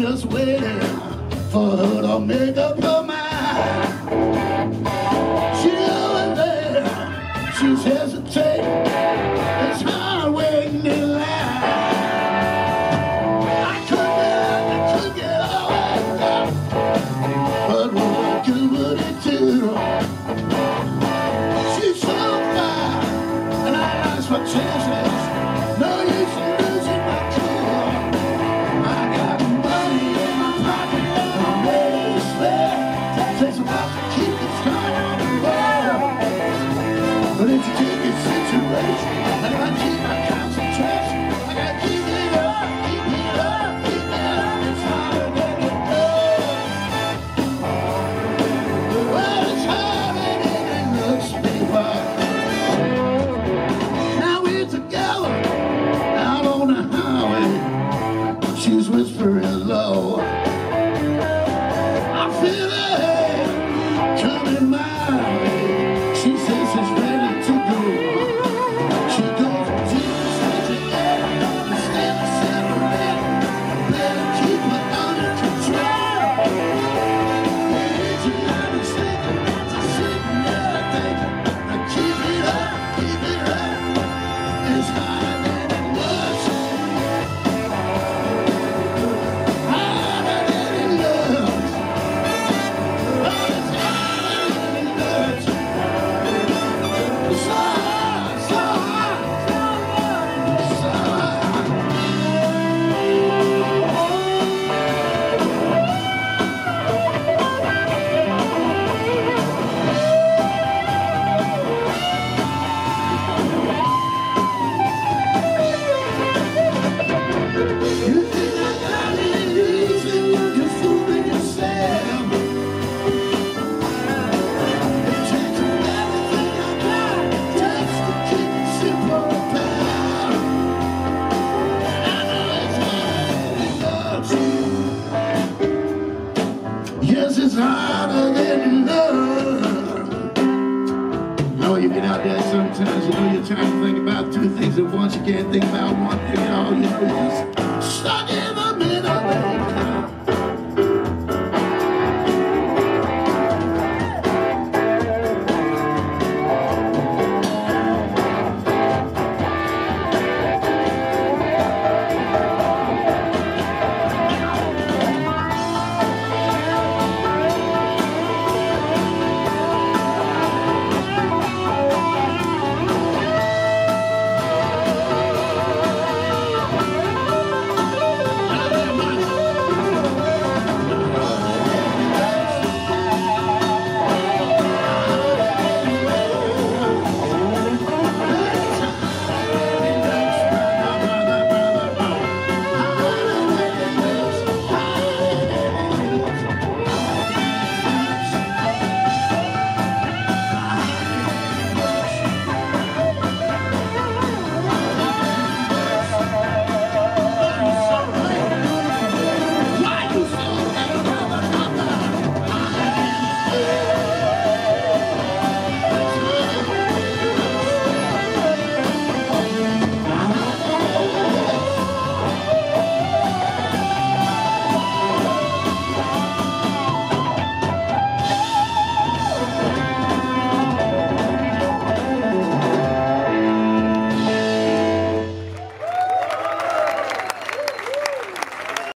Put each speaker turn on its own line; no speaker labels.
just waiting for her to make up her mind. She always there, She's says his harder than love. You know you get out there sometimes, you know you're trying to think about two things at once. You can't think about one thing at all. your know you're just stuck in the middle.